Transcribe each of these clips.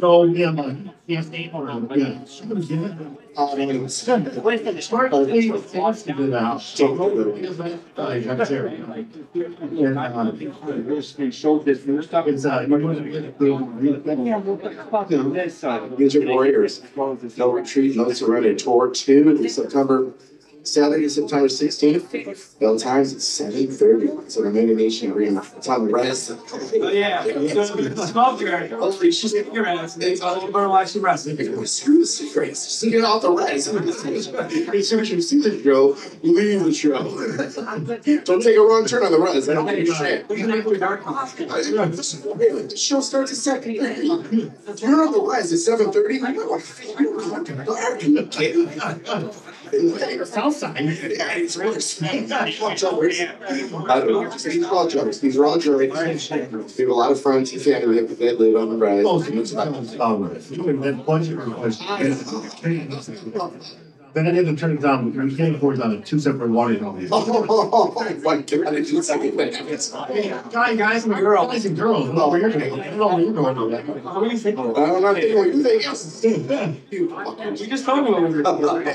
So, yeah, man, yeah, stay on, yeah. In. Um, for there. And, uh, They showed this uh, the- These are warriors. No retreat, no surrender. Tour two, September, Saturday, September sixteenth. Bell times at seven thirty. It's Onondaga Nation Arena. It's on the res. Oh, yeah. Smoke your, holy shit, your ass. It's all over watch the rest. Screw the secrets. Just get off the res. As soon as you see the show, leave the show. Don't take a wrong turn on the res. I don't give a shit. We can make it dark. The show starts at seven. Turn on the res at seven thirty. I don't want to South side. Yeah, it's worse. These are all jokers. I don't know. These are all jokes. These are all jokes. We have a lot of friends and family that that live on the rise. Oh, so it's, um, you would have of requests. Then I had to turn it down, we can't afford on two separate water companies. Oh my god, it's just like it's Guy, guys and girls, guys and girls, no, you're going, I don't know where you're going. What do you think? I don't know what you think. You You just told me what we were doing.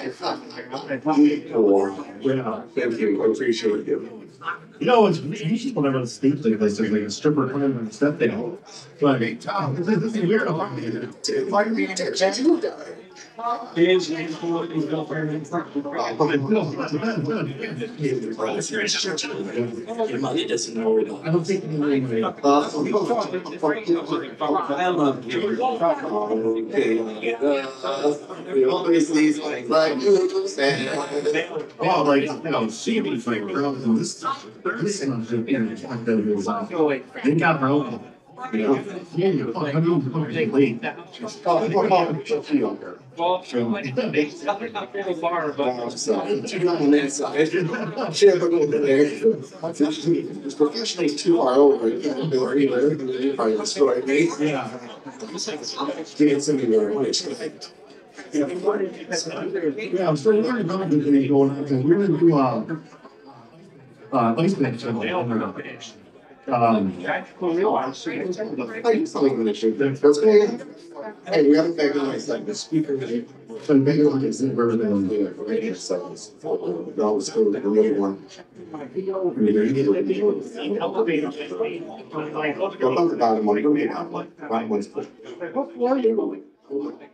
Yeah. Thank you, I appreciate you. You know, it's, these people never sleep like this, there's like a stripper playing and stuff, they don't. But, this is weird. Why do you text you? James, James, who is built for him. Your money doesn't know. I don't think. anyway. I love you. We always these things like you said. Well, like, you know, she was like, and this, this one, she, you know, like, the, it was like, they got her own. You know, yeah, you're, I mean, they late. So, two on that side. Shit, over there. It's professionally too far over. You can't do it either. Probably destroy me. Yeah. Can't send me very much. Yeah, I'm still learning about the thing going on, because we're gonna do, uh, uh, ice bench. Um, I something. Hey, we haven't my. The speaker. So maybe like it's in version of the radio sites. That was cool. The bottom one. You know, it's I'm supposed to do it.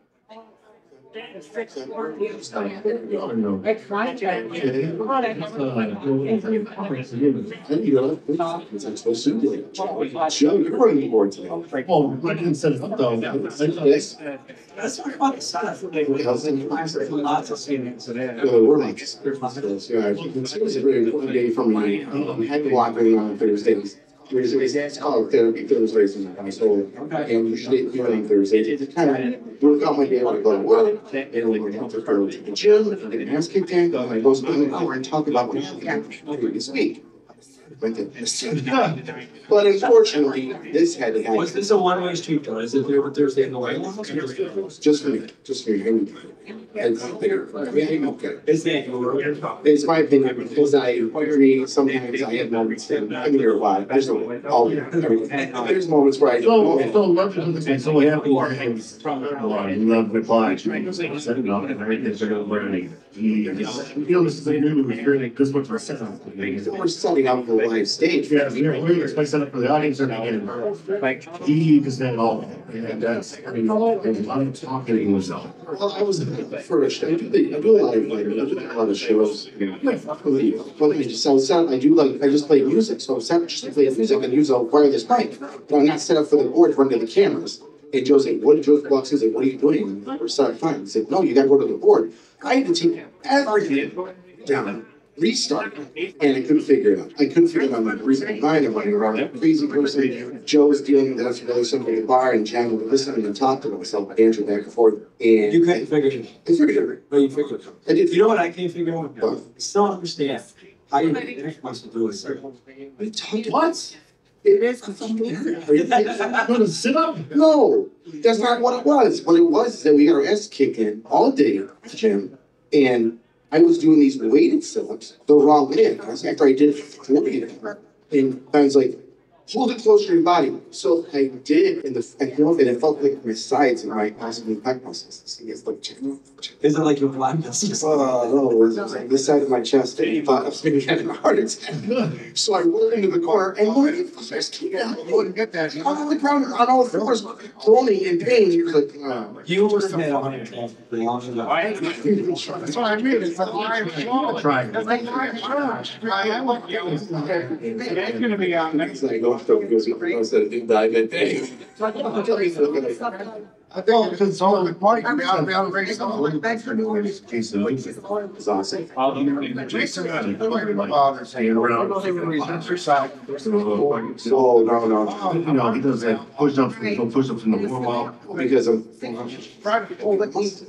Joe, you're running the board today. Oh, I didn't set it up though. This, Let's talk about the stuff. Lots of savings today. uh, we're like, yeah, it's a very important day for me. Um, I had a lot on Thursdays. Thursdays, it's called therapy Thursdays in my household. And usually during Thursdays, it's kind of work out my day when I go to work. And like, I have to to the gym, and get an ass kicked in, and I go an hour and talk about what happened the previous week. Went to. But unfortunately, this had to happen. Was this a one-way street though? Is it there with Thursday in the way? Just for me, just for me. And- and- yeah, okay. Is that? It's my opinion, because I agree, sometimes I have moments that, I mean, there are a lot, there's no, all, everything. There's moments where I. So, so love, and so we have to work things. Oh, love reply, set it up and everything, so they're learning. You this is a new, we're this much set up. We're setting up the live stage. Yeah, we're, we're expecting set up for the audience or not like, he is that all, and that's, I mean, a lot of talking to yourself. Well, I was first, I do the, I do a lot of, like, I do a lot of shows. Like, Well, I just, so sound, I do like, I just play music, so sound, just to play music and use a wireless mic. But I'm not set up for the board to run to the cameras. And Joe said, what, Joe walks in, said, what are you doing? We're starting fine. I said, no, you gotta go to the board. I had to take everything down, restart, and I couldn't figure it out. I couldn't figure it out. My reason mind, I'm running around like a crazy person. Joe was dealing with us, really somebody at the bar, and Jen would listen and talk to myself, banter back and forth, and. You couldn't figure it. I figured it. But you figured it. I did. You know what I can't figure out? I Still don't understand. How you think wants to do it. I What? It is. Are you Gonna sit up? No, that's not what it was. What it was is that we got our ass kicked in all day, Jim, and I was doing these weighted sit-ups the wrong way. Because after I did them, and I was like, hold it closer to your body. So I did, it and the I felt it. It felt like my sides and my possibly back muscles. It's like check. Is it like your blind muscles? Oh, no, it was like this side of my chest. And I thought I was going to get a heart attack. So I rolled into the corner and Morgan just keep it out. Wouldn't get that. I'm on the ground on all fours, groaning in pain. He was like, oh. You were had a heart attack for long ago. That's what I mean, it's like live show. Try. It's like live show. I won't get it. It's gonna be on next. It's like, oh, so it goes, I said, it didn't die that day. I think because it's all the party, we ought to be able to raise some. Case of weakness. It's awesome. Jason, uh, Hanging around. Oh, no, no. You know, he does like push ups, push ups in the warm up. Because of,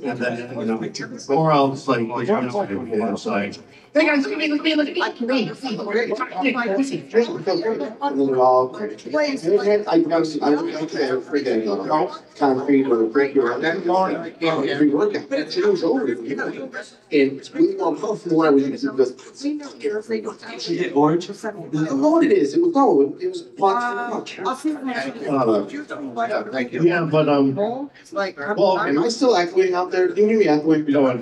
And then, you know, or else like, like, you know, outside. Hey guys, look at me, look at me, look at me. I can read. And then they're all. I, I, I was, I was, I was freaking, uh, concrete or brick or. Every workout, it was over. And we were off from where I was, it was. Is it orange? I don't know what it is, it was, no, it was. Uh, Thank Yeah, but, um, well, Am I still echoing out there? Can you hear me echoing? you know what?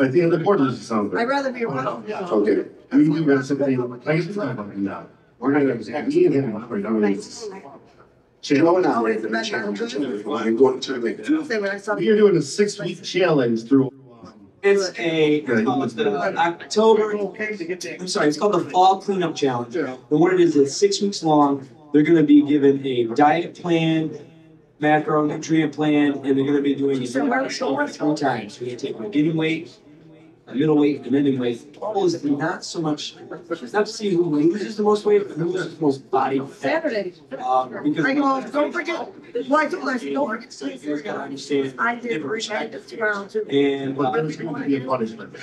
I think the important is to sound good. I'd rather be around. Okay. We do have something, I guess it's not about now. We're gonna, me and him, we're doing this. Going Challenge. out. I'm going to make. Say when I saw. We are doing a six week challenge through. Um, it's a, it's called the October, I'm sorry, it's called the Fall Cleanup Challenge. And what it is, it's six weeks long. They're gonna be given a diet plan, macronutrient plan, and they're gonna be doing it three times. You're gonna take a beginning weight, a middle weight, and ending weight. The is not so much, it's not to see who loses the most weight, but who loses the most body fat. Saturday. Um, because. I go, don't forget, why don't I, don't forget. You're gonna understand. I did practice round two. And, But uh, then it's going to be a punishment.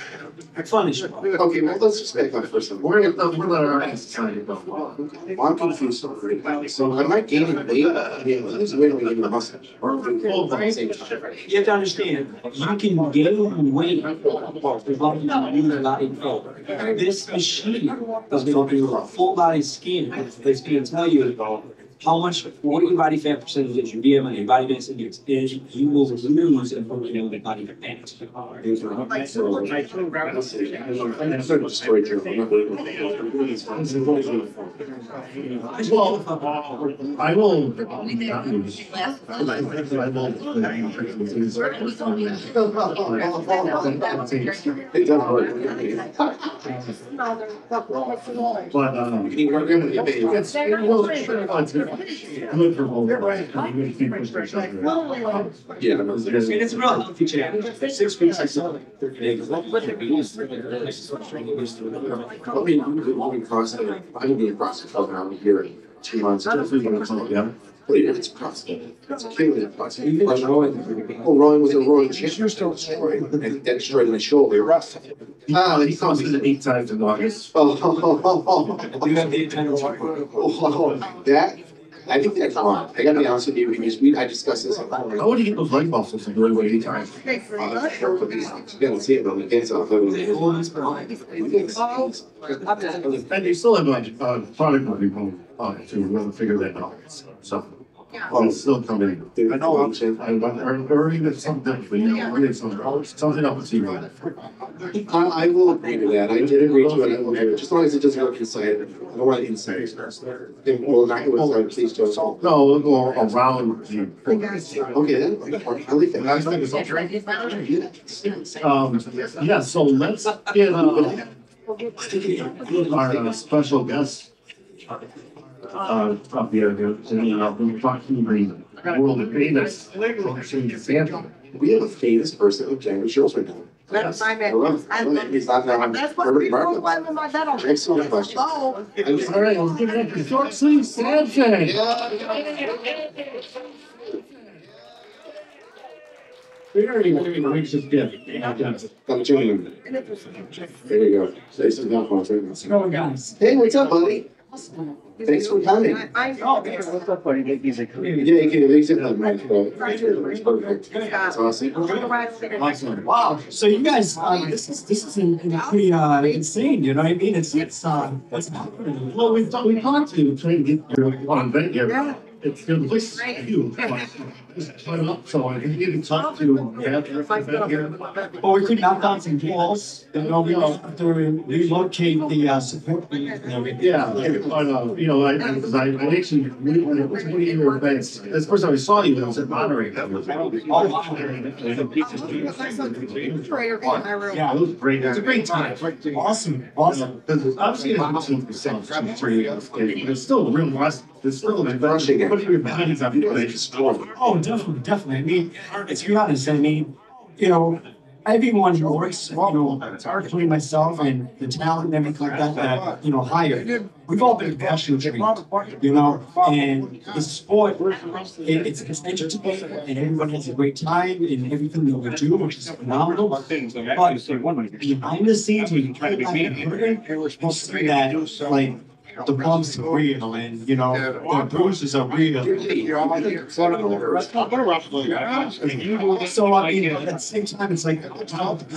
A punishment. Okay, well, let's just back up for a second. We're gonna, we're letting our society go. Well, I'm confused. So am I gaining weight? I mean, losing weight or gaining muscle? Or both at the same? You have to understand, you can gain weight as long as you use body fat. This machine does not do a full body scan. It's going to tell you how much, what your body fat percentage is, your BMI, your body mass index, and you will lose and put your body fat. Well, I will. But, um. You can. It's, it's good for both. You can keep pushing each other. Yeah. I mean, it's a real healthy challenge. Six weeks, I saw like thirty days. I mean, I'm going across it. I'm gonna be across the program here in two months. Just so you know, yeah. But it's possible. It's a cumulative process. But Rowan, oh, Rowan was a Rowan champ. You're still destroyed. And that destroyed my shoulder. Ah, he comes in eight times in August. Oh, oh, oh, oh, Do you have the attendance? oh, oh, that, I think that's wrong. I gotta be honest with you, because we, I discussed this. How would you get those light bulbs system really way eight times? Thanks very Uh, much. You gotta see it, but we can't tell. And you still have a, uh, product review, uh, to really figure that out, so. Well, it's still coming. I know, I'm I went, or, or even something, but you know, really something, something else to you. I, I will agree to that. I did agree to it. I will do it. Just as long as it doesn't look inside. I don't want it inside. It will not go inside, please don't. No, we'll go around the. Okay, then, I like that. Last thing is, um, yeah, so let's get, uh, our uh, special guest. Uh, up here, you know, we're talking the world of famous. Santa. We have a famous person in January shows right now. That's my I man. love it. He's not now. That's what Herbert people Markle. want my bed on. Excellent question. Oh. All right, let's give it up for short sleeve Santa. Very, very gracious gift. Come to him. There you go. Say some help on it. Oh, guys. Hey, what's up, buddy? Thanks for coming. I, I. What's up, buddy? Music. Yeah, you can, they said that, Mike, uh. That's awesome. Awesome. Wow, so you guys, uh, this is, this is in- in pretty, uh, insane, you know what I mean? It's, it's, uh, it's happening. Well, we thought, we talked to, trying to get your on event here. Yeah. It's, the place is huge. Just turn it up, so I think you can talk to. Catherine here. Well, we could knock down some walls, you know, we have to relocate the, uh, support. beams and everything. Yeah, but, uh, you know, I, because I, I actually, we, when it was one of your events, that's the first time I saw you, I was at Monterey. That was. Yeah. It was great, it was a great time. Awesome, awesome. Because obviously it's eighteen percent, it's still real rust, it's still. Rushing it. Putting your bodies up, but it's. Oh, definitely, definitely. I mean, it's to be honest, I mean, you know, everyone works, you know, including myself and the talent and everything like that, that, you know, hired. We've all been passionate, you know, and the sport, it, it's, it's entertaining and everyone has a great time in everything that we do, which is phenomenal. But behind the scenes, when you come back and hurting, you'll see that, like, the bumps are real and, you know, the bruises are real. So I mean, at the same time, it's like,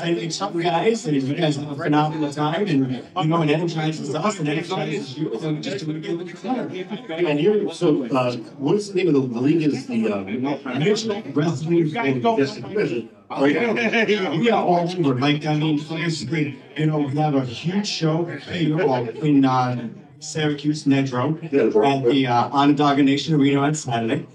I need some guys, and you guys have a phenomenal time, and you know, it energizes us, and energizes you, and just do it again with you. And you're, so, uh, what's the name of the, the league is the, uh, National Wrestling Division. Oh, yeah. We are all over, like, I mean, basically, you know, we have a huge show here well, in, uh, Syracuse, Nedro, at the, uh, Onondaga Nation Arena on Saturday.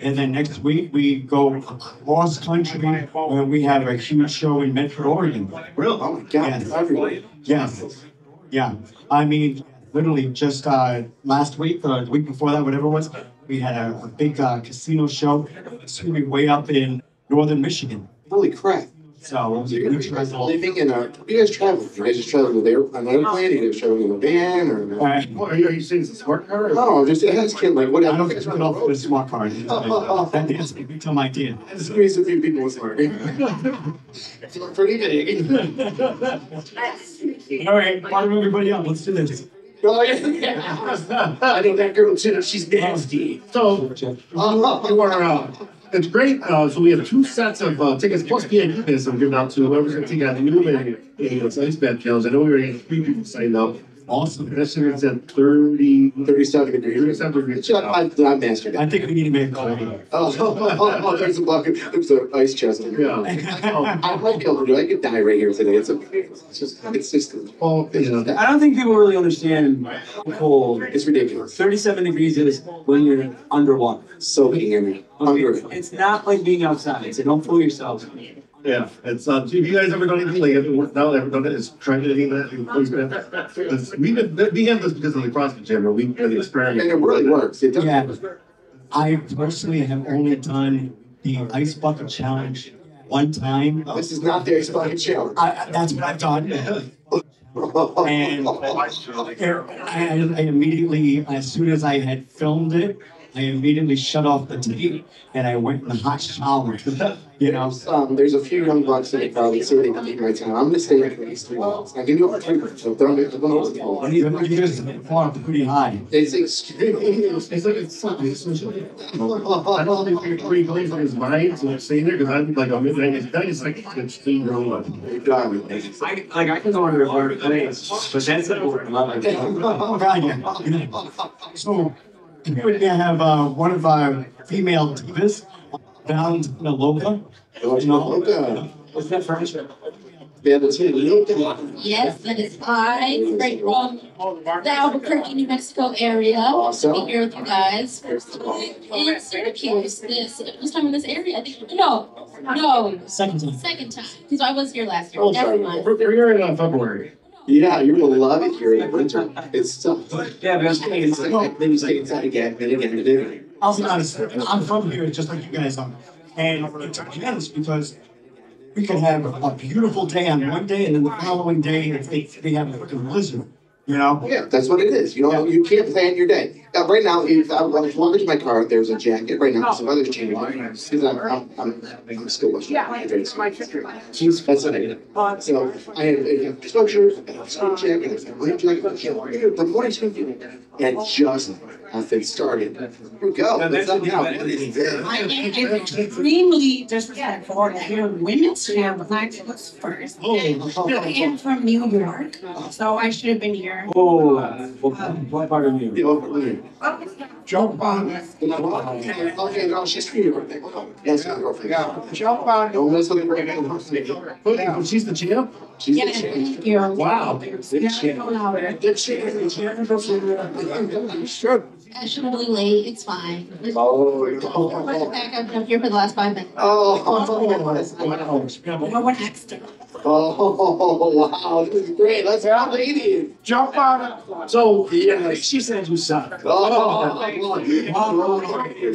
And then next week, we go across country, where we have a huge show in Medford, Oregon. Real? Oh my God, everywhere. Yes. Yeah. I mean, literally just uh, last week or the week before that, whatever it was, we had a, a big uh, casino show. It's gonna be way up in northern Michigan. Holy crap. So it was a You're huge living in a, you guys travel, you guys just travel with air, on an airplane, you guys traveling in a van or? Uh, What, are you, are saying it's a smart car? or- No, I'm just asking, like, what? I don't get off with a smart car. That is a tell my idea. This means a few people was smart. Pretty big. All right, fire everybody up. Let's do this. Oh, yeah. I know that girl too, she's nasty. So, Uh-huh. you are, uh, it's great, uh, so we have two sets of, uh, tickets plus VIP tickets I'm giving out to whoever's gonna take out the new and, and it's ice bath challenge. I know we already had three people signed up. Awesome. This year it's at thirty, Thirty-seven degrees. thirty-seven degrees. Shut up, I, I mastered I think we need to make a call. Oh, oh, oh, oh, there's a bucket, there's an ice chest. in here. Yeah. I might be able to do, it. I could die right here today, it's okay, it's just, it's just, Well, you know, I don't think people really understand how cold it's ridiculous. 37 degrees is when you're underwater. Soaking in, under It's, it. it's not like being outside, so don't fool yourselves. Yeah, it's, uh, have you guys ever done anything like, ever worked out, ever done it, it, is trying anything that? It's- We did, we have this because of the CrossFit gym, but we did the experiment. And it really works, it does. Yeah. I personally have only done the ice bucket challenge one time. This is not the ice bucket challenge. I, I- that's what I've done. And I, I immediately, as soon as I had filmed it, I immediately shut off the tape and I went in the hot shower. You know, Um, there's a few young bucks in the crowd that say they can leave my town. I'm gonna stay here for at least three months. I can do it for three months. So don't, don't know. you you just far pretty high. It's extremely. It's like, it's something, it's. I don't think we're pretty clean from his mind, so it's staying there, because I'm like, I'm, that is like, it's being real life. Done. I, like, I can go to a hard place, but that's a Oh, God, yeah. So, here we have, uh, one of our female divas, Valentina Loca. Loca. What's that French? Valentina Loca. Yes, that is I, right from the Albuquerque, New Mexico area. Awesome. Be here with you guys. First time in Syracuse. This first time in this area. I think no, no, Second time. second time. Because I was here last year. Oh, Never sorry, mind. we're, we're here in uh, February. Yeah, you're gonna love it here in the winter. It's tough. Yeah, but It's like, then you stay inside again, and again, and again. I'll be honest, I'm from here just like you guys are. And it's tremendous because we could have a beautiful day on one day and then the following day it's, it's, we have a freaking blizzard. you know? Yeah, that's what it is. You know, you can't plan your day. Uh, right now, if I was walking to my car, there's a jacket right now. Some others changing. Because uh, I'm, I'm, I'm, I'm still watching. Yeah, it's my picture. She's uh, fascinating. So I have, I have sweatshirts, I have skin jacket, I have life jacket. The morning swim, and just nothing started. Here we go. Let's up now. I am extremely disrespectful to your women's champ, like was first. Oh, oh, oh, oh I am from New York, so I should have been here. Oh, what, what part of you? The overlay. Jump on it. Okay, no, she's free right there. Yes, my girlfriend. Yeah, jump on it. Don't mess with her. Oh, she's the champ? She's Yeah, the champ. thank you. Wow. Yeah, louder. Good champ. Should. Fashionably late, it's fine. Let's Oh, put it oh, back up up here for the last five minutes. oh, oh No one extra. oh, wow, this is great. Let's have go, ladies. Jump on it. So, Yeah, she said oh, you suck. Oh.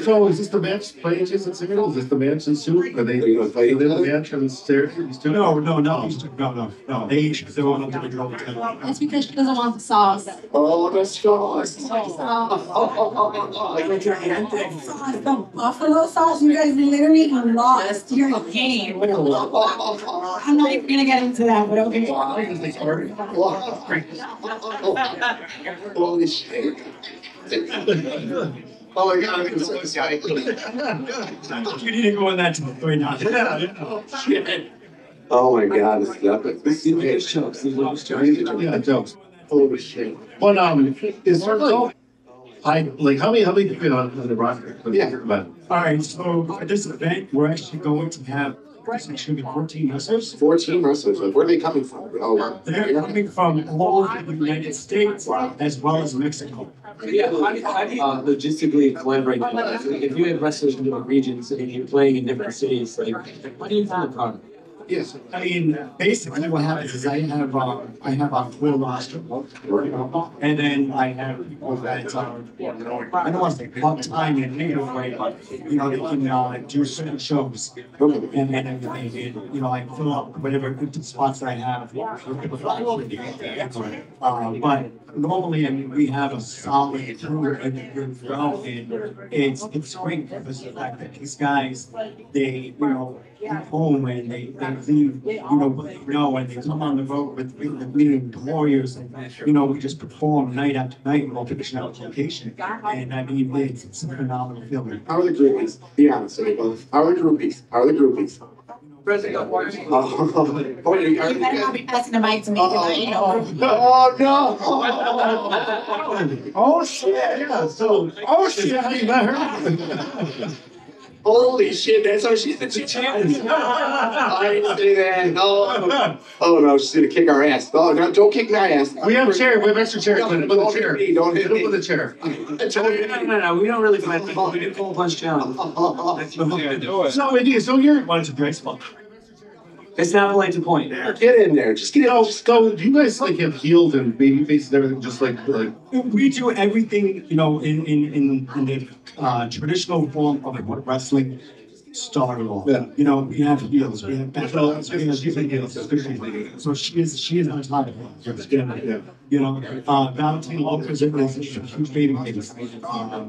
so is this the match playing Jason Singer? Is this the match in suit? Are they, Are you gonna fight are they each the other? match and Syracuse too? No, no, no, he's- no, no, no, they each, they want to go to the. That's because she doesn't want the sauce. Oh, the sauce. Oh oh, oh, oh, oh, oh. Like a gigantic Sauce, the buffalo sauce, you guys literally lost your game. I'm not even gonna get into that, but okay. Holy shit. Oh my god, I'm so excited. You need to go in that to three now. Shit. Oh my god, this is epic. This is These jokes, these little jokes. Yeah, jokes. Holy shit. But, um, is there no, I, like, how many, how many people on on the roster? Yeah. All right, so for this event, we're actually going to have, it's actually be fourteen wrestlers. Fourteen wrestlers, like, where are they coming from? Oh. They're coming from all over the United States as well as Mexico. Yeah, how do you, how do you uh, logistically collaborate? If you have wrestlers from different regions and you're playing in different cities, like, how do you find the product? Yes. I mean, basically what happens is I have, uh, I have a full roster. And then I have people that, uh, I don't want to say part-time in a negative way, but, you know, they can, uh, do certain shows. And then everything, and, you know, I fill up whatever empty spots that I have. Uh, but normally, I mean, we have a solid crew and we're well, and it's, it's great because the fact that these guys, they, you know, come home and they, they leave, you know, what they know, and they come on the road with, the meeting the warriors, and, you know, we just perform night after night, location after location. And I mean, it's, it's a phenomenal feeling. How are the groupies? Be honest with me. How are the groupies? How are the groupies? Oh, oh, are You better not be passing the mic to me tonight. Oh, no. Oh, shit! yeah, so. Oh, shit! How you met her? Holy shit, that's how she's the champion. I didn't say that. No. Oh, no, she's gonna kick our ass. Oh, no, don't kick my ass. We have chairs, we have extra chairs, No, put it with don't the chair. hit me, don't hit Put it with me. the chair. No, no, no, we don't really plan, we do full punch challenge. So, India, so you're, Wanted to graceful. It's not polite to point. Get in there, just get you in. know, so do you guys like have healed and baby faces and everything, just like, like, We do everything, you know, in, in, in, in the uh, traditional form of like what wrestling started off. Yeah. You know, we have heels, we have back So, we have she's like, heels, especially. So she is, she is on top of it. Yeah. You know, uh, Valentine Lopez is a huge baby face. Uh,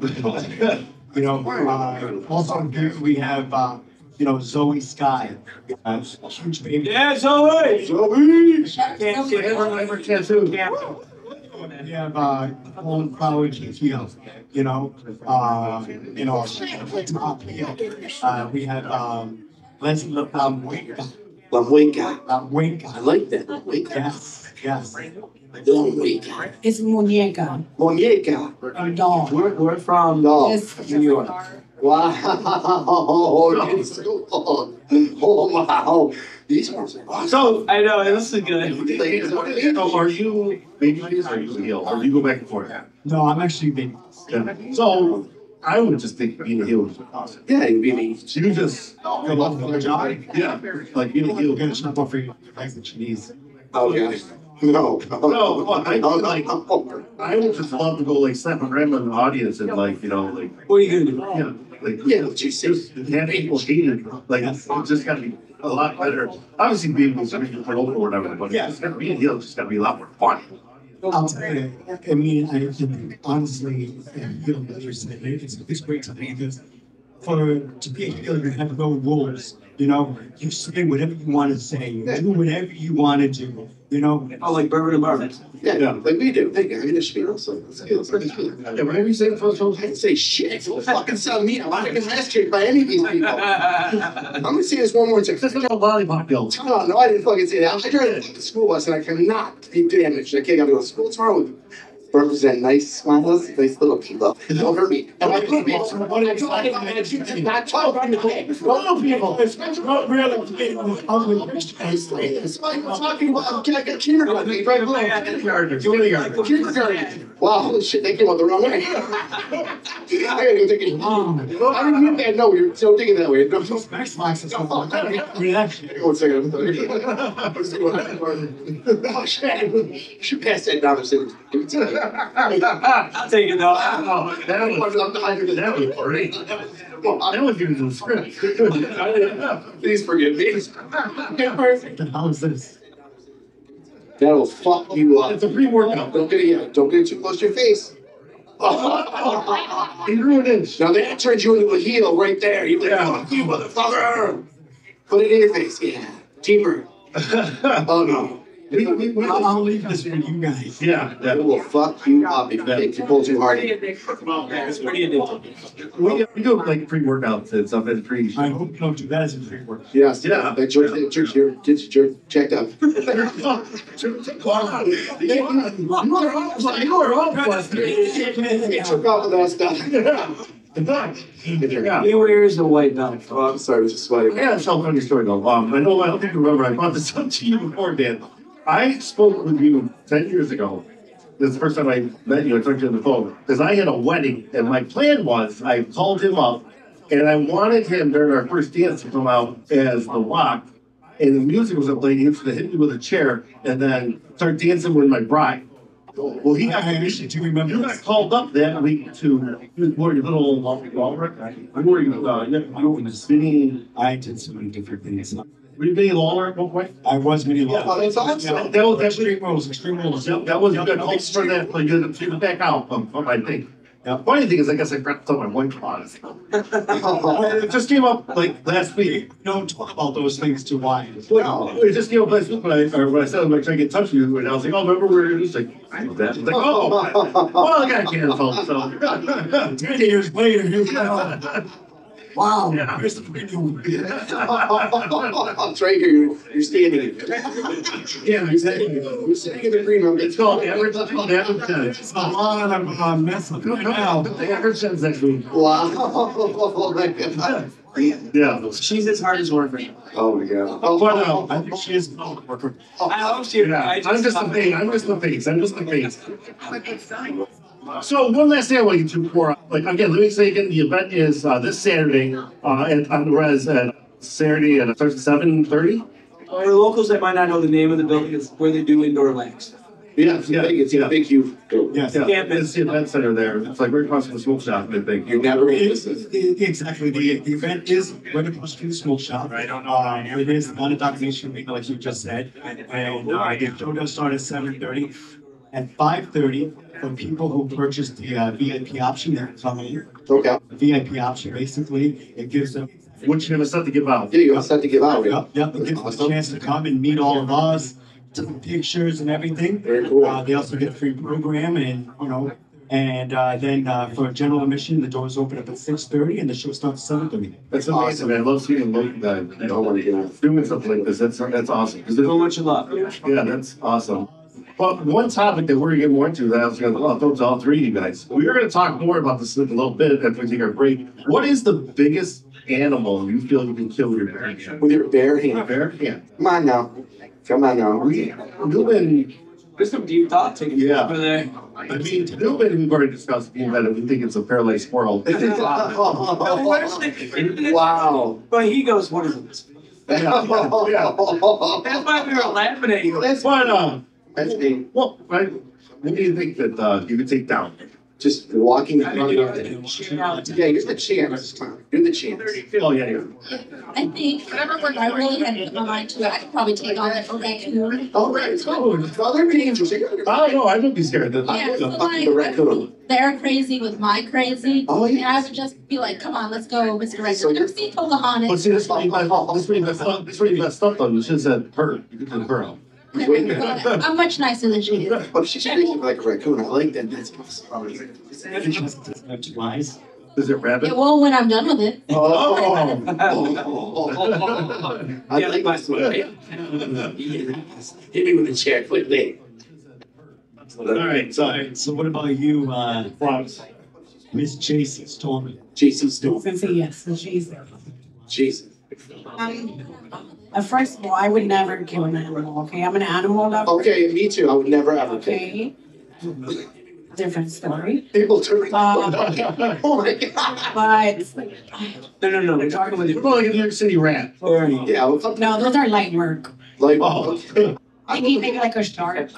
You know, uh, also we have, uh, you know, Zoe Sky, uh, huge baby. Yeah, Zoe! Can't Zoe. say her tattoo. We have, uh, Colin Power GTO, you know, uh, you know, top heel. Uh, we had um, Leslie, Wink, La Mueca. Wink. I like that. La Mueca. Yes, yes. La Mueca. It's muñeca, Muñeca. a doll. We're, we're from No. It's New York. Wow. It's so long. Oh, wow. These ones are awesome. So, I know, this is good. ladies, what is- so are you baby face or are you heel, or do you go back and forth? No, I'm actually big. Yeah. So, I would just think being a heel is awesome. Yeah, you be me. So you just, Good luck with the job. yeah, like being a You're heel. gonna snap off for your legs and your knees. Okay. No. No, well, I- like- I would just love to go like slap a grandma in the audience and like, you know, like, What are you gonna do? yeah, like. Yeah, but you. Just have people hated, like, it's just gotta be a lot better. Obviously, being was really for over or whatever, but Yeah. it's gotta be a deal, it's just gotta be a lot more fun. I'll tell you, I mean, I honestly, uh, and you know, it's great to me because for, to be a healer, you have no rules, you know? You say whatever you want to say, you do whatever you want to do, you know? Oh, like Bourbon and Barbells. Yeah, Yeah. like we do. Hey, I mean, it's spiel, so let's get let's get spiel. Yeah, what were you saying, folks? I didn't say shit. Don't fucking sound mean. I'm not getting ass kicked by any of these people. I'm gonna say this one more time. This is a lollipop bill. No, no, I didn't fucking say that. I drive the school bus and I cannot be damaged. I can't go to school tomorrow with represent nice smiles, nice little people. Don't hurt me. And I hurt me. You did not talk about me. No, people, it's not really, it's ugly. It's like I'm talking about, I'm like a kindergarten, right? Kindergarten, kindergarten. Kindergarten. Wow, holy shit, they came out the wrong way. I gotta go take it. Um, I didn't mean that. No, you're so thinking that way. No, no. Max is reaction. One second. Oh, shit. Should pass that down. Give it to me. I'll take it though. Oh, that was, that was great. That was using the script. Please forgive me. Perfect. How is this? That'll fuck you up. It's a pre-workout. Don't get it, yeah, don't get it too close to your face. He ruined it. Now that turns you into a heel right there. You're like, Yeah. fuck you, motherfucker. Put it in your face. Yeah. Deeper. Oh no. We, we, we, I'll, I'll leave this for you guys. yeah, It that, will fuck you up if you think you pull too hard. Yeah, it's pretty addictive. we, we do like pre-workouts and stuff and pre. I hope you don't do that as a free work. Yes. Yeah. That George, that George, your kids, George, checked up. You are all He took off with that stuff. Yeah. He wears the white belt. Oh, I'm sorry, I was just sweating. Yeah, it's all funny story though. Um, I know, I don't think you remember, I brought this up to you before, Dan. I spoke with you ten years ago. This is the first time I met you, I talked to you on the phone, because I had a wedding and my plan was, I called him up and I wanted him during our first dance to come out as the rock. And the music was playing, he was gonna hit me with a chair and then start dancing with my bride. Well, he got I actually do you remember You got called up that week to, you wore your little long, long, you wore your, uh, you spinning I did so many different things. Were you being Lawler at one point? I was many. Oh, that's awesome. That was Extreme rules, extreme rules. That, that was good. Hopes for that, but you had to back out of, of my thing. Now, funny thing is, I guess I to tell my wife about it. Just came up like last week. Don't talk about those things too wide. No. It just came up last week when I, or when I said I'm like trying to get in touch with you, and I was like, oh, remember where he's like, I know that. Like, oh, well, I got canceled, so. Ten years later, you go, wow, Yeah. where's the freaking? It's right here. You're, you're standing. Yeah, exactly. You're sitting in the green room. It's called average, it's called average sense. It's a lot of uh, mess up right now. The average sense next week. Wow. Oh my God. Yeah. She's as hard as working. Oh my God. Oh, but, uh, I think she is a worker. I hope she. Yeah, I I'm just the face. I'm just the face. I'm just the face. So one last thing I want to get to before, like again, let me say again, the event is uh, this Saturday uh, at on the res at Saturday at starts at seven thirty. For the locals that might not know the name of the building, it's where they do indoor lags. Yeah, It's a big, it's a big, huge. Yes. Yeah, it's the event center there. It's like right across from the smoke shop, I think. You're never gonna miss it. it- Exactly, the, the event is right across from the smoke shop. Right. Um, it is not a donation week, like you just said, and, uh, the show does start at seven thirty. At five thirty, for people who purchase the uh, VIP option, they're coming. Okay. VIP option, basically, it gives them, Which you have a set to give out. Yeah, you have set to give out, right? yep, yep, it gives them a chance to come and meet all of us, take pictures and everything. Very cool. Uh, they also get a free program and, you know, and, uh, then, uh, for general admission, the doors open up at six thirty and the show starts at seven thirty. That's amazing, man. I love seeing local guys you know, my God. doing something like this. That's that's awesome. 'Cause So much love. Yeah, that's awesome. But one topic that we're gonna get more into that I was gonna well, throw to all three of you guys. We are gonna talk more about this in a little bit after we take our break. What is the biggest animal you feel you can kill with your bare hand? With your bare hand. Bear? Yeah. Come on now. Come on now. We, Newman, There's some deep thought taken Yeah. over there. I mean, Newman, we've already discussed being that we think it's a paralyzed squirrel. Wow. But he goes, what is it? Yeah, yeah, yeah. That's why we were laughing at you. That's But, uh, That's me. well, right, what do you think that, uh, you could take down? just walking. around. Yeah, you're the chance, Tom. You're the chance. Oh, yeah, yeah. I think if I really had put my mind to it, I could probably take on a raccoon. Oh, right. Oh, they're being interesting. I don't know, I would be scared of Yeah, that. so like, The raccoon. they're crazy with my crazy. Oh, And I yeah. would just be like, come on, let's go, Mr. So Raccoon. you're- Let's see Pocahontas. But see, this where you messed, this where you messed up, this where you messed up though, you should have said her, you could have her out. Wait a minute. I'm much nicer than she is. But if she's speaking like a raccoon, I like that. That's awesome. Have two eyes. Is it rabbit? It won't when I'm done with it. Oh. Oh, oh, oh, oh. I like this one. Hit me with a chair quickly. Alright, so, Alright, so what about you, uh, Bronx. Miss Jason Stormy? JC Stone. Since he yes, so she's there. Jason. Um, uh, first of all, I would never kill an animal, okay? I'm an animal lover, Okay, me too. I would never ever kill. okay? Different story, People turn. Uh, Oh my god. but No, no, no, we're talking with We're you. going to New York City rat. Yeah, well, fuck- no, those are light work. like, Oh. Maybe, maybe like a shark.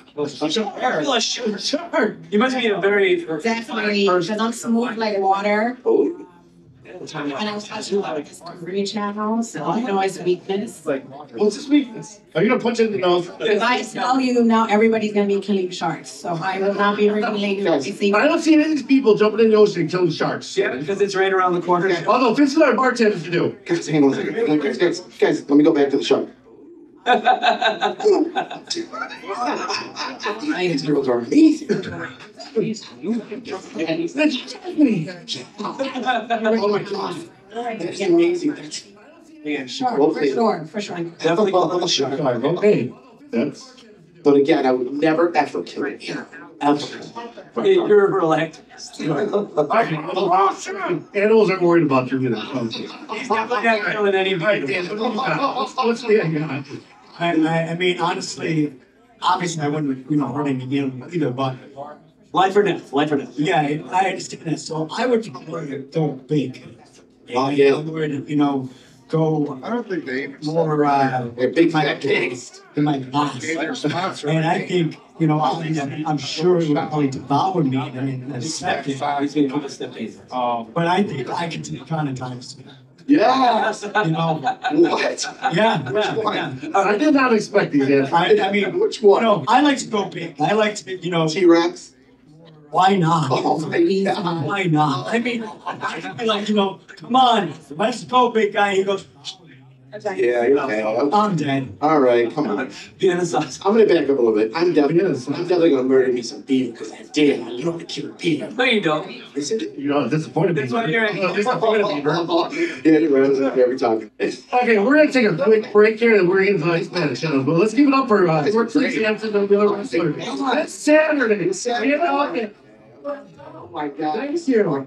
Sure, sure. You must be a very. Definitely, because I'm smooth like water. oh, And I was watching a lot of Discovery Channel, so I know his weakness. What's his weakness? Are you gonna punch it in the nose? If I tell you now, everybody's gonna be killing sharks, so I will not be revealing Guys, anything. I don't see any of these people jumping in the ocean and killing sharks. Yeah, because it's right around the corner. Although this is what our bartenders do. guys, hang on a second. Guys, guys, guys, let me go back to the shark. These girls are amazing. Oh my god. That's amazing. That's. Sure, for sure, for sure. Definitely call them. Okay, that's. But again, I would never ever kill an animal. Ever. Hey, You're a real activist. Animals aren't worried about you either. He's definitely not killing any Alright, people. Dan, What's the. I, I, I mean, honestly, obviously I wouldn't, you know, hurt any animal either, but Life or death, life or death. yeah, I I understand that. So I would prefer to go big. Oh, yeah. I would, you know, go I don't think they. more, uh, A big fat pig. in my boss. And I think, you know, I'm, I'm sure it would probably devour me in a second. He's gonna give us the face. But I think I can take at times, Yeah. you know, What? yeah, yeah, yeah. I did not expect these answers. I, I mean, Which you one? know, I like to go big. I like to, you know, T Rex? why not? Oh. Why not? I mean, I'd be like, you know, come on, let's go, big guy. He goes, Yeah, okay. I'm dead. All right, come on. Piano sauce. I'm gonna back up a little bit. I'm definitely, I'm definitely gonna murder me some beef because I did. I love to kill a beaver. No, you don't. Is it? You're disappointed. That's why you're- Oh, disappointed, Beaver. Yeah, it runs every time. Okay, we're gonna take a quick break here and we're into the Spanish channel, but let's give it up for, uh, Brooklyn Sampson and Wheeler Wrestler. That's Saturday. You know, okay. Oh my god. Thank you.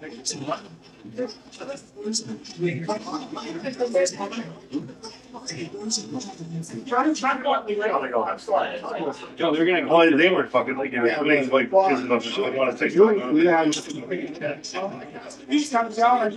Thank you. Yo, they're gonna. They were fucking like, yeah, somebody's like, pissing off, so they wanna. These comes out and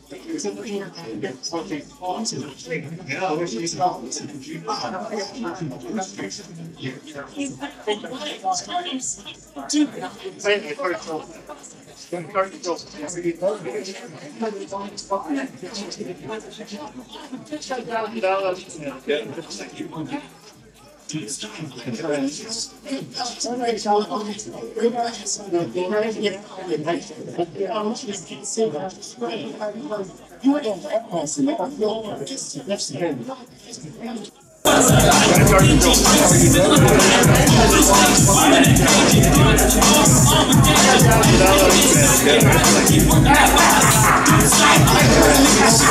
Yeah. I'm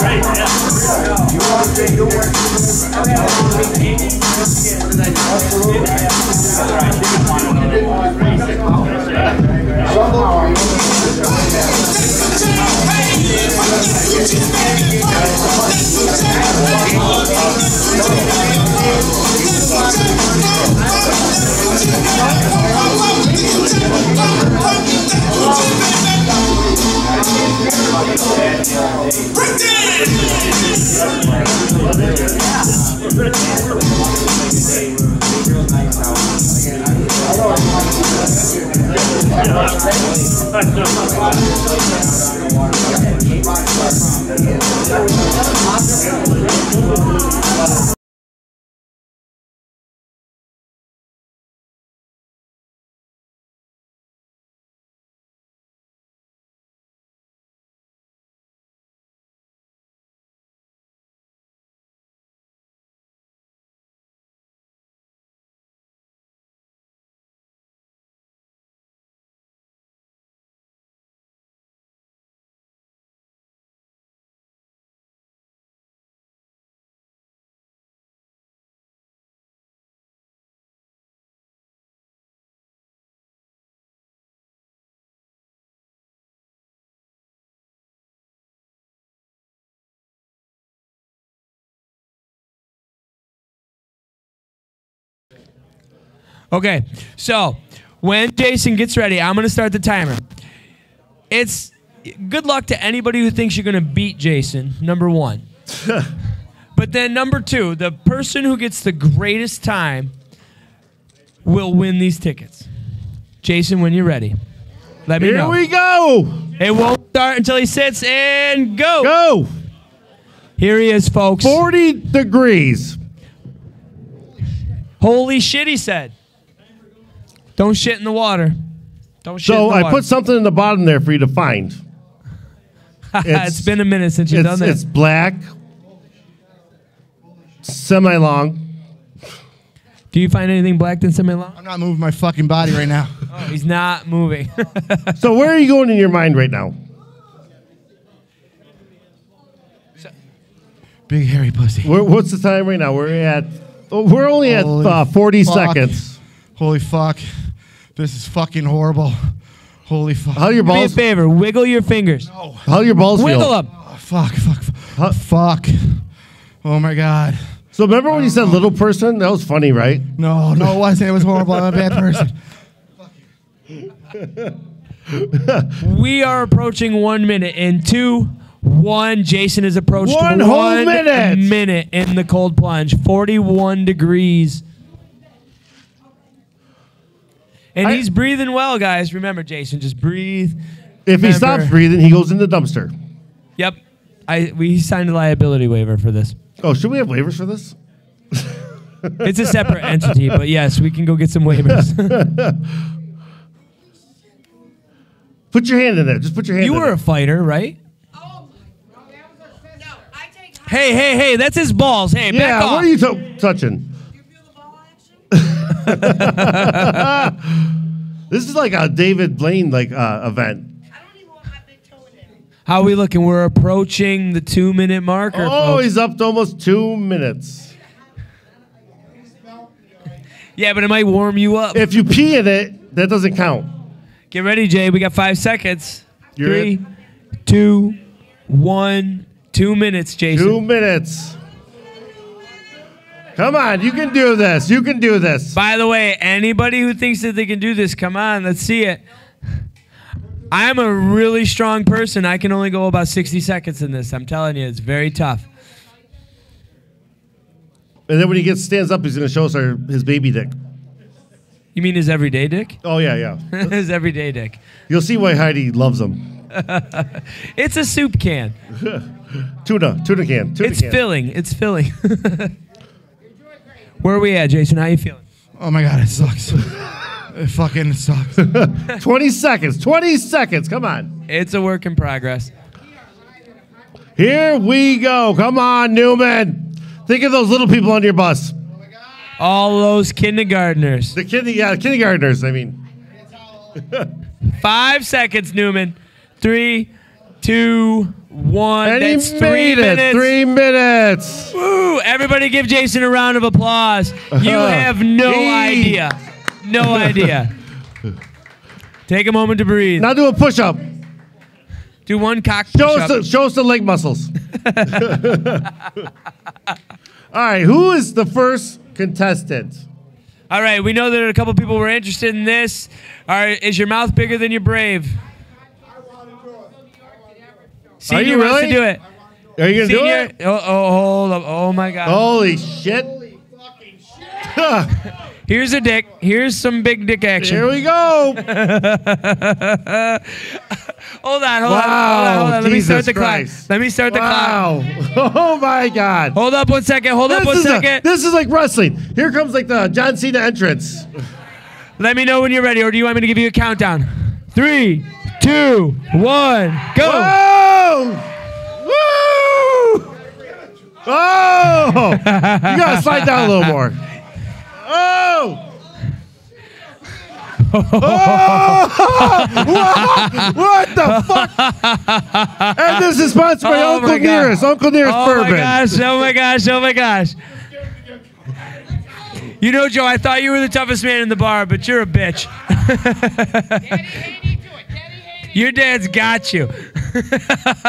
Great, yeah. Okay, so when Jason gets ready, I'm gonna start the timer. It's good luck to anybody who thinks you're gonna beat Jason. Number one, but then number two, the person who gets the greatest time will win these tickets. Jason, when you're ready, let me Here know. we go. it won't start until he sits and go. Go. Here he is, folks. 40 degrees. Holy shit, he said. Don't shit in the water. Don't shit So in the I water. put something in the bottom there for you to find. it's been a minute since you've It's, done that. it's black, semi long. Do you find anything black than semi long? I'm not moving my fucking body right now. He's not moving. So where are you going in your mind right now? Big hairy pussy. Where, what's the time right now? We're at. Oh, we're only at Holy uh, 40 fuck. seconds. Holy fuck. This is fucking horrible. Holy fuck. How do your Do me a favor, wiggle your fingers. How do your balls feel? Wiggle feel? them. Oh, fuck, fuck, fuck. Fuck. Oh my god. So remember when you said little person? That was funny, right? No, no, it wasn't. It was horrible. I'm a bad person. We are approaching one minute in two, one. Jason has approached One whole minute. minute in the cold plunge, 41 degrees. And I- he's breathing well, guys. Remember, Jason, just breathe. If he stops breathing, he goes in the dumpster. Yep. I we signed a liability waiver for this. Oh, should we have waivers for this? It's a separate entity, but yes, we can go get some waivers. Put your hand in there. Just put your hand you in were there. a fighter, right? Hey, hey, hey, that's his balls. Hey, back Yeah, off. what are you t- touching? this is like a David Blaine like uh, event. How are we looking? We're approaching the two minute marker. Oh, folks. he's up to almost two minutes. Yeah, but it might warm you up. If you pee in it, that doesn't count. Get ready, Jay. We got five seconds. You're Three, two, one, two minutes, Jason. Two minutes. Come on, you can do this. You can do this. By the way, anybody who thinks that they can do this, come on, let's see it. I'm a really strong person. I can only go about 60 seconds in this. I'm telling you, it's very tough. And then when he gets stands up, he's going to show us our, his baby dick. You mean his everyday dick? Oh yeah, yeah. his everyday dick. You'll see why Heidi loves him. it's a soup can. tuna, tuna can. Tuna it's can. filling. It's filling. Where are we at, Jason? How you feeling? Oh my god, it sucks. it fucking sucks. 20 seconds. 20 seconds. Come on. It's a work in progress. Here we go. Come on, Newman. Think of those little people on your bus. All those kindergartners. The kid, yeah, kindergartners. I mean, Five seconds, Newman. Three, two, one. and That's three it. minutes. Three minutes. Woo! Everybody give Jason a round of applause. You uh-huh. have no idea. No idea. Take a moment to breathe. Now do a push up. Do one cock Show push us, the, show us the leg muscles. All right, who is the first contestant? All right, we know that a couple people were interested in this. All right, is your mouth bigger than your brave? Senior you wants really? to do it. Are you gonna do it? Oh, oh, hold up. Oh my God. Holy shit! Here's a dick. Here's some big dick action. Here we go. hold on, hold on, hold Wow, on, hold on. Let me start Jesus the clock. Let me start the Wow! clock. Oh my God! Hold up one second. Hold up This one is, a- this is like wrestling. Here comes like the John Cena entrance. Let me know when you're ready, or do you want me to give you a countdown? Three, two, one, go. Whoa! Woo! Oh! You gotta slide down a little more. Oh! oh! What the fuck? And this is sponsored by Oh Uncle. Nearest. Uncle Nearest Oh Bourbon. my gosh! Oh my gosh! Oh my gosh! You know, Joe, I thought you were the toughest man in the bar, but you're a bitch. Your dad's got you.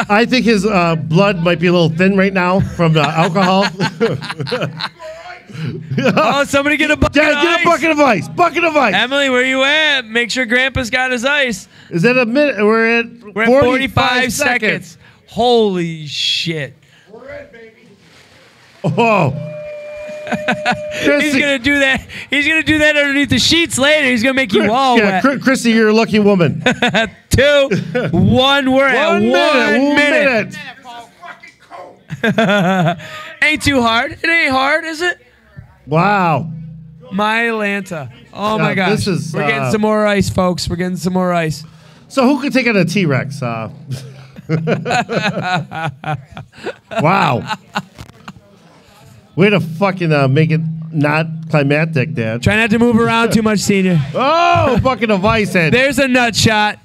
I think his uh, blood might be a little thin right now from the alcohol. oh, somebody get a bucket Dad, of get ice. a bucket of ice. Bucket of ice. Emily, where you at? Make sure Grandpa's got his ice. Is that a minute? We're at We're at 45, seconds. Holy shit. We're at, baby. Oh. He's gonna do that. He's gonna do that underneath the sheets later. He's gonna make you all yeah, wet. Chrissy, you're a lucky woman. Two, one. We're at One minute, one minute. ain't too hard. It ain't hard, is it? Wow. My Atlanta. Oh my Yeah, gosh. this is, We're getting uh, some more ice, folks. We're getting some more ice. So who could take out a T Rex? Uh, wow. Way to fucking uh, make it not climactic, Dad. Try not to move around too much, senior. Oh, fucking of ice head. There's a nut shot.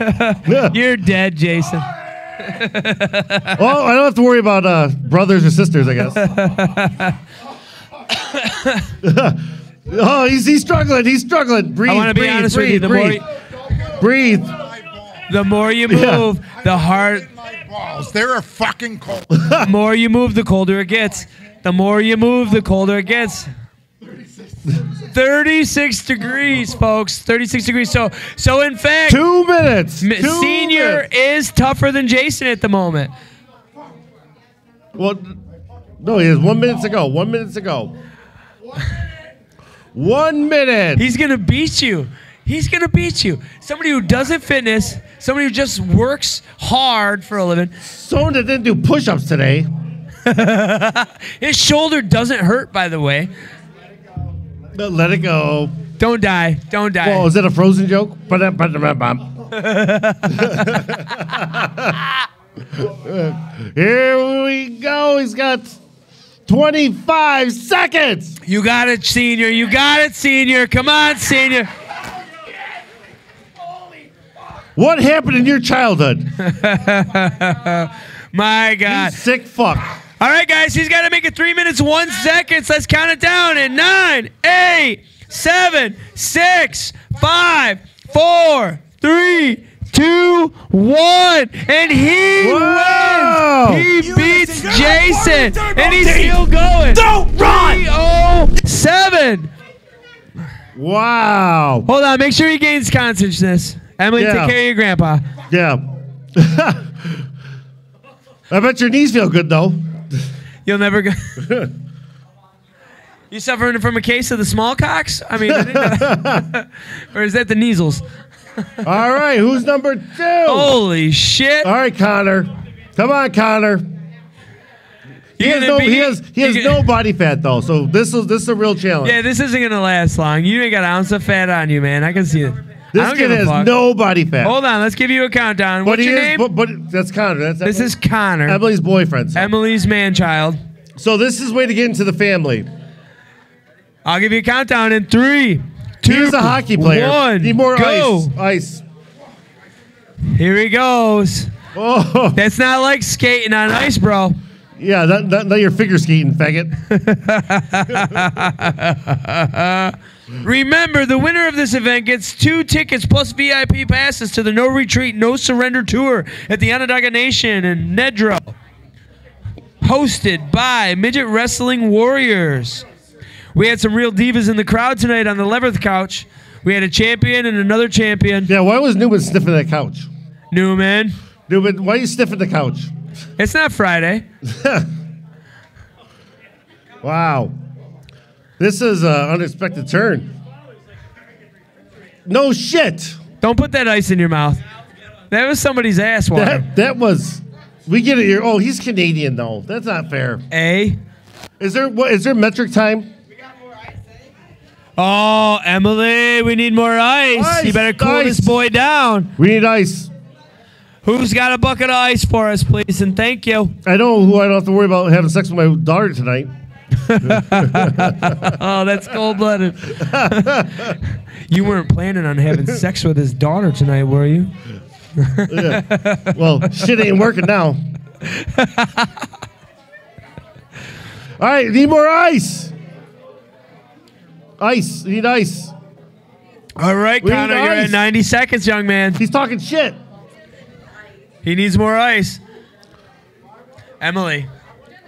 You're dead, Jason. Well, I don't have to worry about uh, brothers or sisters, I guess. oh, he's, he's struggling. He's struggling. Breathe. I want to be breathe, honest breathe, with you. The breathe. more, breathe. the more you Yeah. move, the hard. Balls, they're fucking cold. The more you move, the colder it gets. The more you move, the colder it gets. 36 degrees, folks. 36 degrees. So, so in fact, Two minutes. Two Senior minutes. is tougher than Jason at the moment. Well, no, he has one minute to go. One minute to go. One minute. He's gonna beat you. He's gonna beat you. Somebody who doesn't fitness, somebody who just works hard for a living. Someone that didn't do push-ups today. His shoulder doesn't hurt, by the way. But let it go. Don't die. Don't die. Well, is that a frozen joke? Here we go. He's got 25 seconds. You got it, senior. You got it, senior. Come on, senior. What happened in your childhood? My God. sick fuck. All right, guys, he's got to make it three minutes, one seconds. Let's count it down in nine, eight, seven, six, five, four, three, two, one. And he Whoa. wins. He beats Jason. And he's still going. Don't run! 307. Wow. Hold on, make sure he gains consciousness. Emily, Yeah. take care of your grandpa. Yeah. I bet your knees feel good though. You'll never go. You suffering from a case of the smallpox? I mean, or is that the measles? All right, who's number two? Holy shit! All right, Connor. Come on, Connor. He You're has no, be- he has, he has no body fat though, so this is this is a real challenge. Yeah, this isn't gonna last long. You ain't got an ounce of fat on you, man. I can see it. This kid has fuck. no body fat. Hold on, let's give you a countdown. What's your is, name? But, but that's Connor. That's this Emily- is Connor, Emily's boyfriend. so. Emily's man child. So this is way to get into the family. I'll give you a countdown in three, two, He's a hockey player. one, Need more go. ice. Ice. Here he goes. Oh, That's not like skating on ice, bro. yeah. That, that, that you're figure skating, faggot. Remember, the winner of this event gets two tickets plus VIP passes to the No Retreat, No Surrender tour at the Onondaga Nation in Nedro. Hosted by Midget Wrestling Warriors. We had some real divas in the crowd tonight on the Leverth couch. We had a champion and another champion. Yeah. Why was Newman sniffing that couch? Newman. Newman, why are you sniffing the couch? It's not Friday. Wow. This is an unexpected turn. No shit. Don't put that ice in your mouth. That was somebody's ass water. That that was. We get it here. Oh, he's Canadian though. That's not fair. A. Is there what? Is there metric time? Oh, Emily, we need more ice. Ice, you better cool ice. this boy down. We need ice. Who's got a bucket of ice for us, please? And thank you. I know who I don't have to worry about having sex with my daughter tonight. Oh, that's cold blooded. you weren't planning on having sex with his daughter tonight, were you? Yeah. Well, shit ain't working now. All right, need more ice. Ice. Need ice. All right, We Connor, you're at 90 seconds, young man. He's talking shit. He needs more ice. Emily,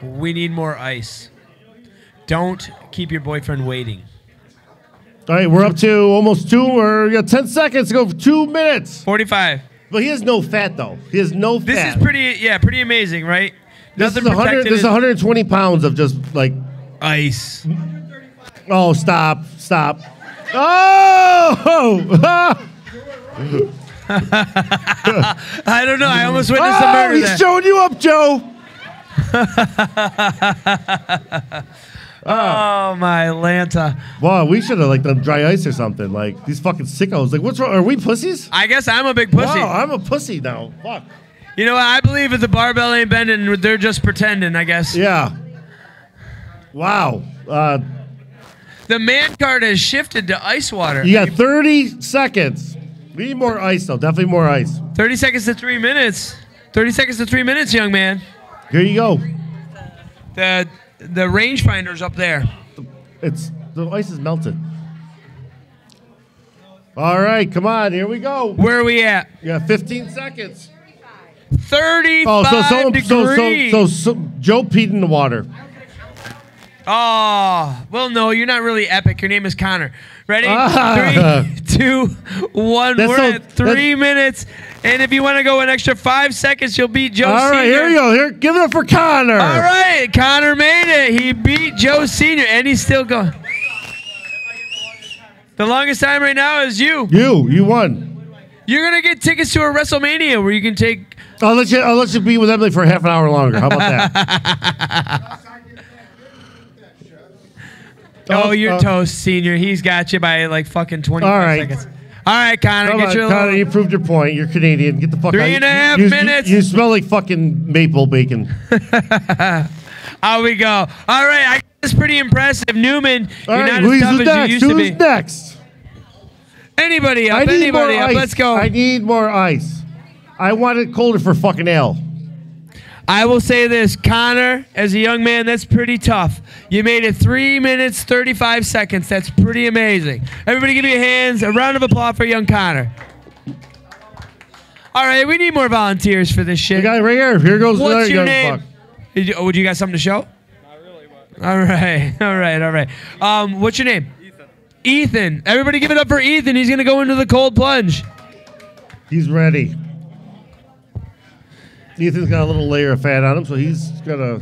we need more ice. Don't keep your boyfriend waiting. All right, we're up to almost two. Or we got ten seconds to go for two minutes. 45. But he has no fat though. He has no fat. This is pretty, yeah, pretty amazing, right? This Nothing is 100, this is in- 120 pounds of just like ice. Oh, stop, stop. Oh! I don't know. I almost witnessed a oh, murder he's there. showing you up, Joe. oh my Lanta! Wow, we should have like done dry ice or something. Like these fucking sickos. Like, what's wrong? Are we pussies? I guess I'm a big pussy. Wow, I'm a pussy now. Fuck. You know what? I believe if the barbell ain't bending, they're just pretending. I guess. Yeah. Wow. Uh, The man card has shifted to ice water. you got 30 seconds. We need more ice though. Definitely more ice. 30 seconds to three minutes. 30 seconds to three minutes, young man. Here you go. The the rangefinder's up there. It's the ice is melted. All right, come on. Here we go. Where are we at? You got 15 seconds. 35 Oh, so someone, so, so, so, so Joe peed in the water. Oh, well, no, you're not really epic. Your name is Connor. Ready? Ah. Three, two, one. That's We're so- at three minutes. And if you want to go an extra five seconds, you'll beat Joe All right, Senior. here you go. Here, give it up for Connor. All right, Connor made it. He beat Joe Senior, and he's still going. The longest time right now is you. You, you won. You're gonna get tickets to a WrestleMania where you can take. I'll let you. I'll let you be with Emily for half an hour longer. How about that? Oh, you're uh, toast, Senior. He's got you by like fucking 20 All right. seconds. All right, Connor, Come get on, your Connor, little. you proved your point. You're Canadian. Get the fuck Three out. and a half you, you- minutes. You, smell like fucking maple bacon. Out we go. All right, I that's pretty impressive. Newman, All you're right, not who's as tough as next? you used to Who's be. next? Anybody up? I need Anybody more up? ice. Let's go. I need more ice. I want it colder for fucking ale. I will say this, Connor, as a young man, that's pretty tough. You made it three minutes, 35 seconds. That's pretty amazing. Everybody give me your hands. A round of applause for young Connor. All right, we need more volunteers for this shit. The guy right here. Here goes What's another your young name? fuck. Did you, oh, would you got something to show? Not really, but. All right, all right, all right. Um, what's your name? Ethan. Ethan. Everybody give it up for Ethan. He's going to go into the cold plunge. He's ready. Ethan's got a little layer of fat on him, so he's gonna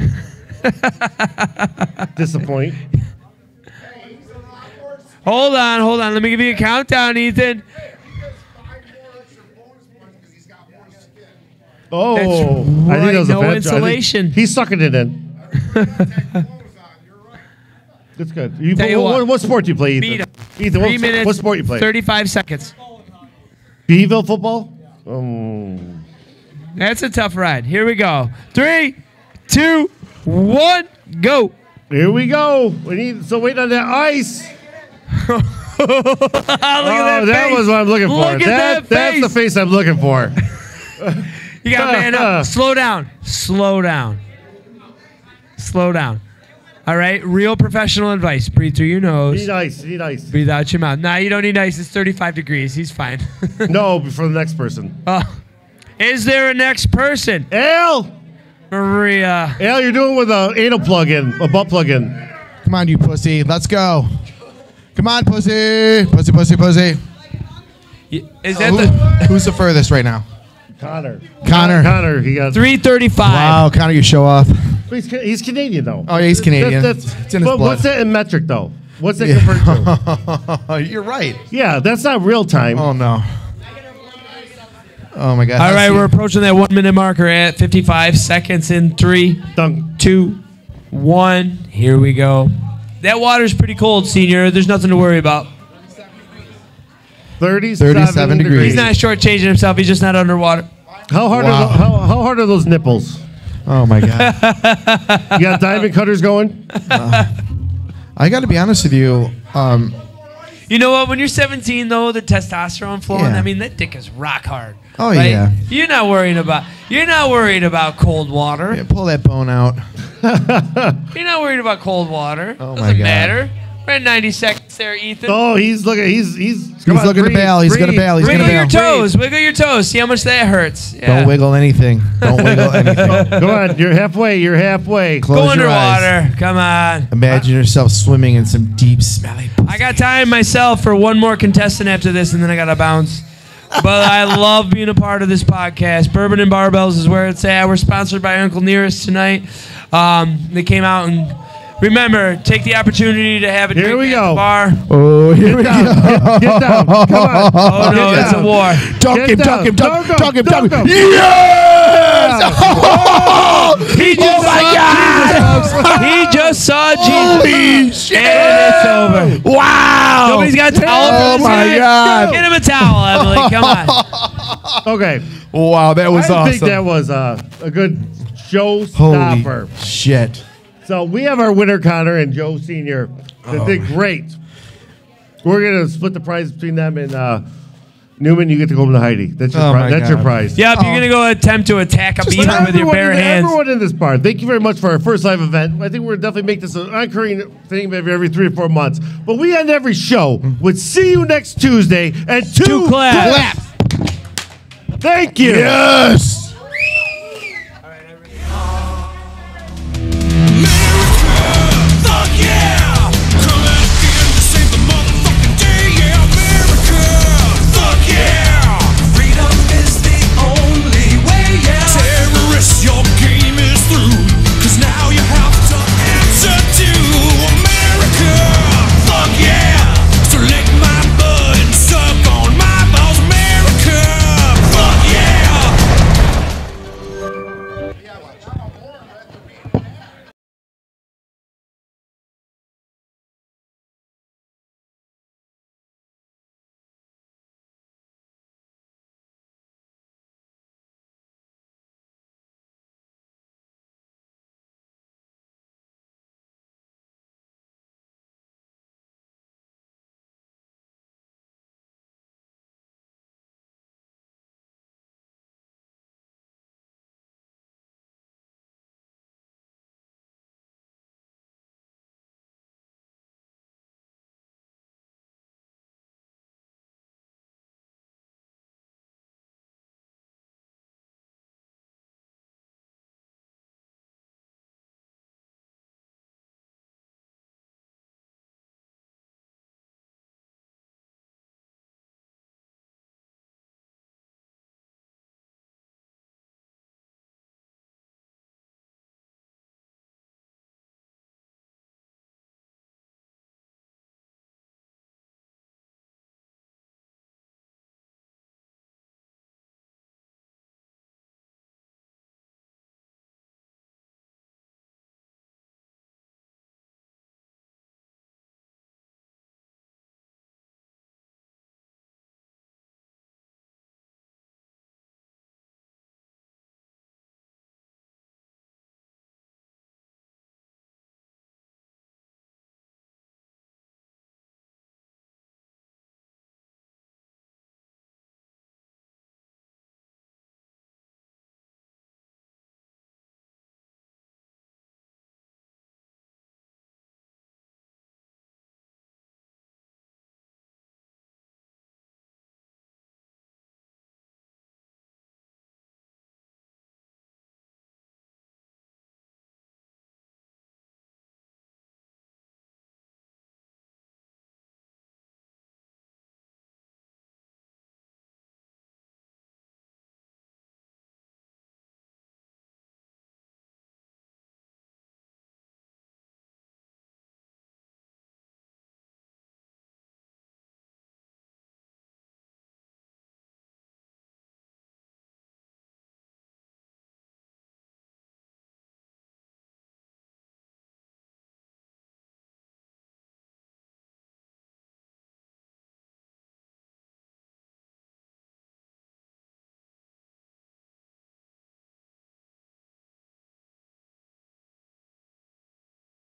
disappoint. Hold on, hold on. Let me give you a countdown, Ethan. Oh, That's I think that was a no bad job. I think. He's sucking it in. That's good. You, what, what. what sport do you play, Ethan? Ethan, what, minutes, what sport you play? 35 seconds. Beeville football? Um, That's a tough ride. Here we go. Three, two, one, go. here we go. We need so wait on that ice. Look oh, at that, that was what I'm looking for. Look at that, that's the face. I'm looking for. You got to man up. Slow down. Slow down. Slow down. All right. Real professional advice. Breathe through your nose. Need ice. Need ice. Breathe out your mouth. Nah, you don't need ice. It's 35 degrees. He's fine. no, for the next person. Uh, is there a next person? Al! Maria. Al, you're doing with a anal plug in, a butt plug in. Come on, you pussy. Let's go. Come on, pussy. Pussy, pussy, pussy. Is uh, that the who's the furthest right now? Connor. Connor. Connor. He got 335. Wow, Connor, you show off. He's, Ca- he's Canadian though. Oh, yeah, he's Canadian. That's, that's, It's in his but what's that in metric though? What's that Yeah. convert to? You're right. Yeah, that's not real time. Oh no. Oh my God. All How's right, he- we're approaching that one minute marker at 55 seconds in three, two, one. Here we go. That water's pretty cold, senior. There's nothing to worry about. 37, 37 degrees. He's not shortchanging himself. He's just not underwater. How hard Wow. are the, how, how hard are those nipples? Oh my God. You got diamond cutters going? I got to be honest with you. Um, You know what? When you're 17, though, the testosterone flowing. Yeah. I mean, that dick is rock hard. Oh, right? yeah. You're not worrying about. You're not worried about cold water. yeah, pull that bone out. You're not worried about cold water. Oh, Doesn't my God. matter. We're at 90 seconds there, Ethan. Oh, he's looking. He's he's. He's looking to bail. He's gonna bail. He's wiggle gonna bail. Wiggle your toes. Wiggle your toes. See how much that hurts. Yeah. Don't wiggle anything. Don't wiggle anything. Come on, you're halfway. You're halfway. Close Go your eyes. underwater. Come on. Imagine yourself swimming in some deep, smelly. I got time myself for one more contestant after this, and then I got to bounce. But I love being a part of this podcast. Bourbon and Barbells is where it's at. We're sponsored by Uncle Nearest tonight. Um, they came out and remember, take the opportunity to have a Here drink we at go. the bar. Oh, here we down. go. Get, get down. Come on. Oh no, Get it's a war. Dunk Get him, down. dunk him, dunk, Dunk dunk him, him, dunk him. dunk him. Yes! Oh, He just oh my saw God! Jesus. He just saw Jesus. Holy shit! And it's over. Wow! Nobody's got a towel Oh for this my guy? God! Get him a towel, Emily. Come on. Okay. Wow, that was I awesome. I think that was uh, a good Holy shit! So we have our winner, Connor and Joe Senior. They Oh. did great. We're gonna split the prize between them and uh, Newman. You get to go home to Heidi. That's your Oh pri- my that's your prize. Yep, you're gonna go attempt to attack a But beaver with your everyone bare in the- hands. Everyone in this bar, thank you very much for our first live event. I think we're definitely make this an recurring thing maybe every three or four months. But we end every show with see you next Tuesday and two, Two claps. claps. Thank you. Yes.